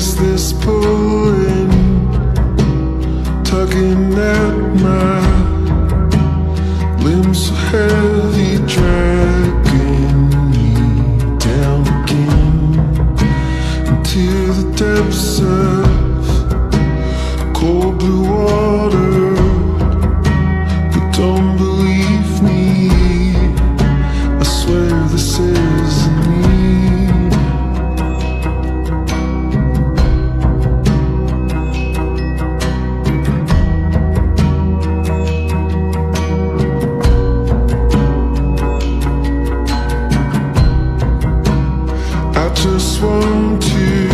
is this pulling, tugging at my limbs so heavy, dragging me down again into the depths of cold blue water? Just want to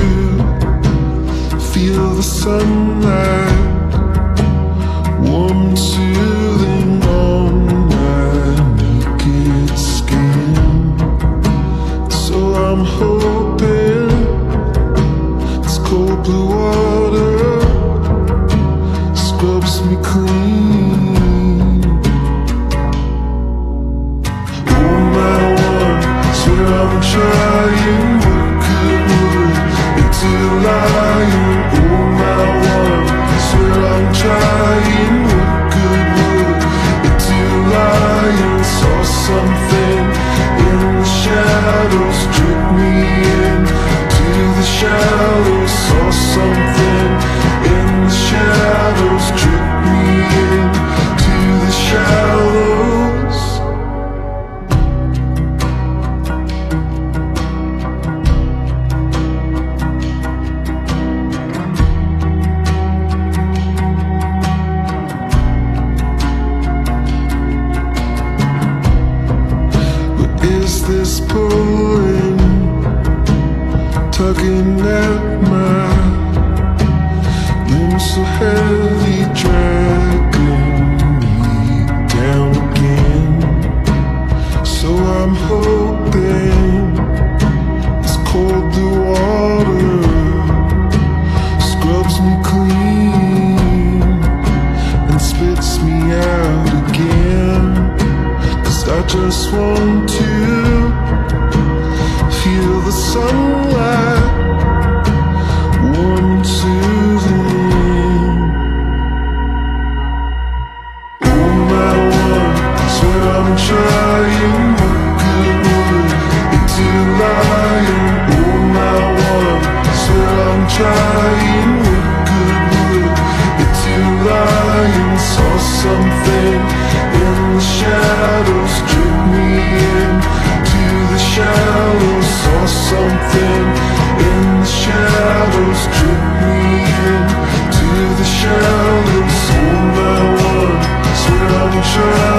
feel the sunlight warm soothing on my naked skin. So I'm hoping this cold blue water scrubs me clean. Oh Saw something in the shadows, me in to the. What is this pulling, tugging at my limbs so heavy, dragging me down again? So I'm hoping it's cold the water scrubs me clean and spits me out again. Cause I just want sure